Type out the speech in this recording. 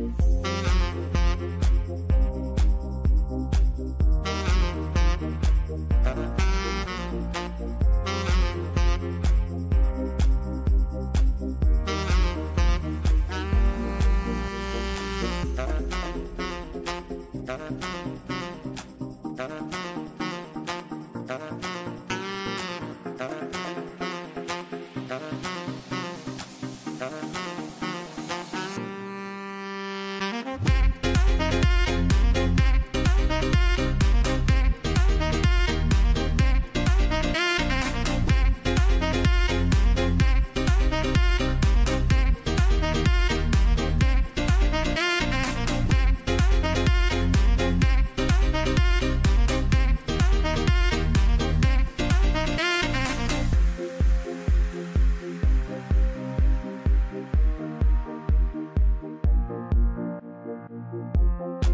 Bye. you